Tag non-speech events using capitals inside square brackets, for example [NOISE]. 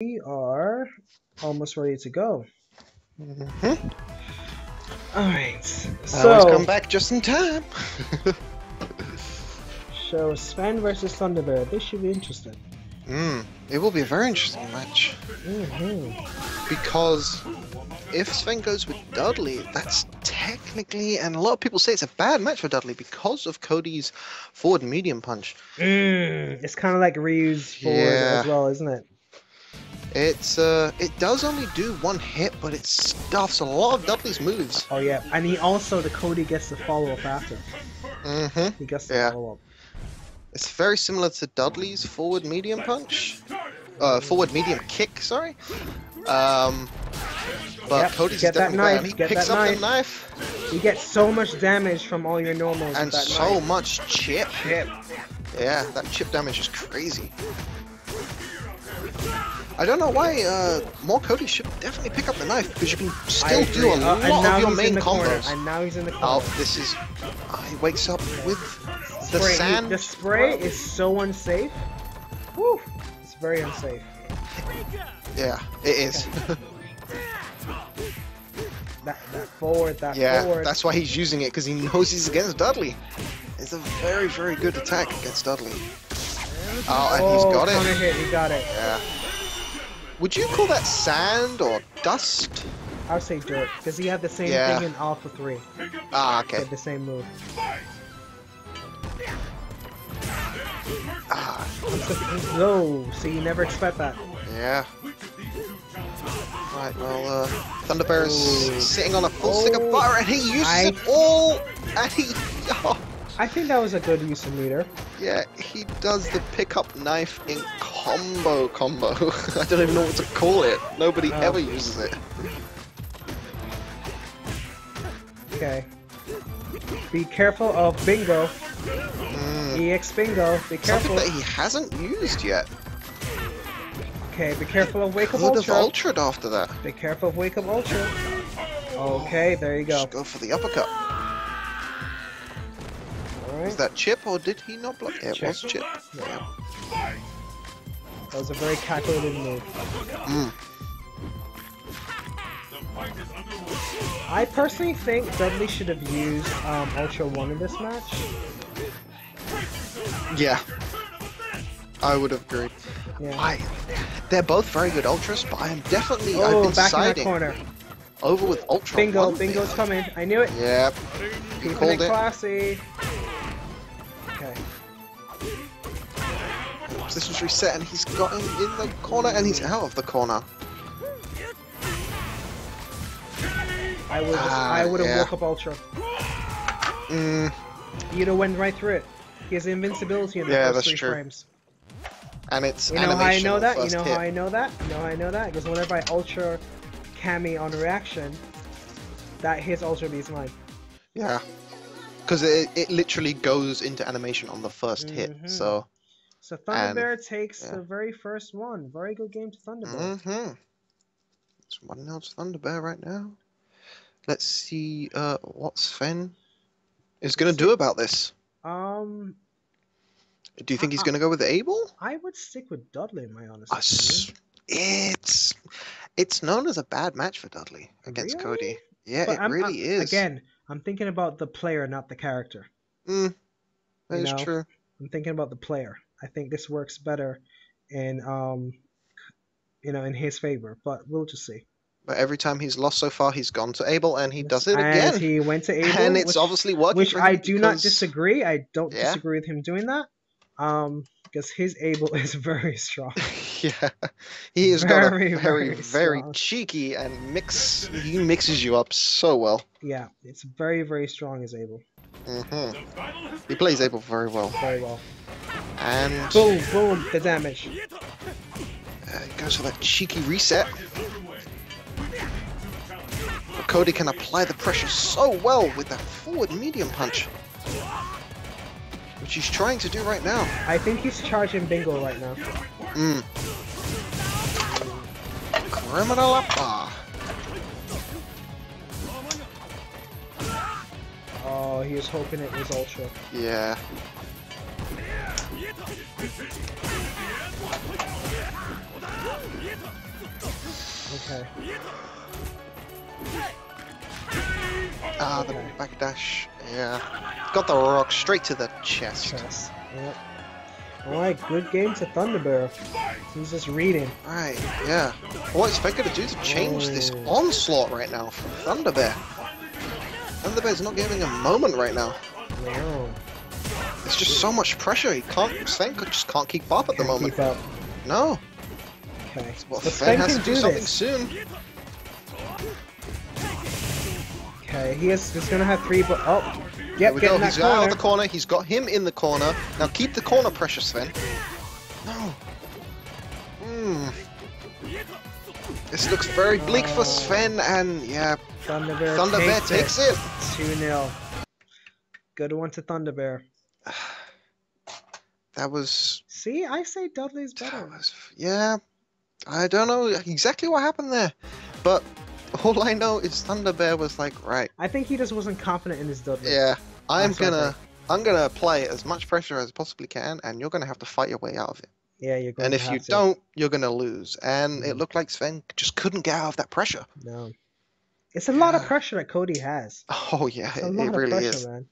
We are almost ready to go. Mhm. Alright, I always so come back just in time. [LAUGHS] so Sven versus Thunderbear, This should be interesting. mm, it will be a very interesting match hmm because if Sven goes with Dudley, that's technically, and a lot of people say it's a bad match for Dudley because of Cody's forward medium punch. Mm, it's kind of like Ryu's forward Yeah. as well, isn't it? It's uh, it does only do one hit, but it stuffs a lot of Dudley's moves. Oh yeah, and he also the Cody gets the follow up after. hmm He gets the Yeah. follow up. It's very similar to Dudley's forward medium punch, uh, forward medium kick. Sorry. Um, but Yep, Cody's get that knife, he get picks that up the knife You get so much damage from all your normals and with that so knife. much chip. Chip. Yeah, that chip damage is crazy. I don't know why. Uh, more Cody should definitely pick up the knife because you can still do a Uh, lot of your main combos. And now he's in the corner. Oh, this is. Uh, he wakes up with the Spray- sand. The spray is so unsafe. Woo! It's very unsafe. Yeah, it is. [LAUGHS] That that forward, that yeah, forward. that's why he's using it because he knows he's against Dudley. It's a very, very good attack against Dudley. Oh, and he's got counter it. hit, he got it. Yeah. Would you call that sand or dust? I would say dirt, because he had the same Yeah. thing in Alpha 3. Ah, He okay. had the same move. Ah, No, so you never expect that. yeah. Right, well, uh, Thunderbear is sitting on a full stick of Oh. butter and he uses I- it all! And he. [LAUGHS] Oh, I think that was a good use of meter. yeah, he does the pickup knife in combo combo. [LAUGHS] I don't even know what to call it. Nobody Oh. ever uses it. Okay. Be careful of Bingo. Mm, EX Bingo. Be careful. something that he hasn't used yet. Okay, be careful of Wake Up Ultra. ultraed after that. Be careful of Wake Up Ultra. Okay, there you go. Just go for the uppercut. Alright. Was that Chip or did he not block? Yeah, it was Chip. Yeah. That was a very calculated move. Mm. I personally think Dudley should have used um, Ultra 1 in this match. Yeah. I would have agreed. Yeah. I, they're both very good ultras, but I am definitely oh, I've been back in that siding corner. over with ultra. Bingo, bingo's there. coming. I knew it. Yep. Keeping called it it. Okay. This was reset, and he's got him in the corner, and he's out of the corner. I would Ah, I would have yeah. woke up Ultra. Mm, You'd have went right through it. He has invincibility in the Yeah, first that's three true. frames. and it's You know how I know that? You know hit. how I know that? You know how I know that? Because whenever I Ultra Kami on reaction, that his Ultra beats mine. Yeah. Because it, it literally goes into animation on the 1st hit, Mhm. so. So Thunderbear takes yeah. the very first one. Very good game to Thunderbear. Mm-hmm. It's one nil to Thunderbear right now. Let's see uh, what Sven is going to do about this. Um, Do you think he's Uh, going to go with Abel? I would stick with Dudley, in my honest s- It's it's known as a bad match for Dudley against Really? Cody. Yeah, But it I'm- really I'm- is. Again, I'm thinking about the player, not the character. Mm, that you is know? true. I'm thinking about the player. I think this works better in um, you know, in his favor. But we'll just see. But every time he's lost so far, he's gone to Abel, and he does it and again. he went to Abel, and it's which, obviously working. which I do not disagree. I don't Yeah. disagree with him doing that. Um, because his Abel [LAUGHS] is very strong. [LAUGHS] yeah, he is Very, got a very, very very, cheeky and mix. He mixes you up so well. Yeah, it's very, very strong as Abel. hmm He plays Abel very well, Very well. and Boom, boom, the damage. uh, he goes for that cheeky reset. But Cody can apply the pressure so well with that forward medium punch, which he's trying to do right now. I think he's charging Bingo right now. Mm. Criminal upper. Oh, he was hoping it was Ultra. Yeah. Okay. Ah, the Okay. backdash. Yeah. Got the rock straight to the chest. Chess. Yep. Alright, good game to Thunder Bear. He's just reading. Right, yeah. What is Fed gonna do to change oh, this Oh. onslaught right now from Thunder Bear? Thunder Bear's not giving a moment right now. No. There's just so much pressure. He can't. Could- just can't keep up at the Can't moment. keep up. No. Okay. Well, Sven has to do do something this. soon. Okay, he is he's gonna have three, but oh, yep, we go. He's out of the corner. He's got him in the corner. Now keep the corner pressure, Sven. No. Hmm. This looks very bleak for Oh. Sven, and yeah, Thunder Bear Thunder Bear takes, takes it. Two 0 Good one to Thunder Bear. [SIGHS] That was See, I say Dudley's better. was, yeah, I don't know exactly what happened there, but all I know is Thunder Bear was like, right, I think he just wasn't confident in his Dudley. yeah, I'm That's gonna, I'm gonna apply as much pressure as I possibly can, and you're gonna have to fight your way out of it. Yeah, you're going. And if you to. don't, you're gonna lose. And it Mhm. looked like Sven just couldn't get out of that pressure. No. It's a lot of pressure that Cody has. [LAUGHS] Oh yeah, it, lot it of really pressure, is. man.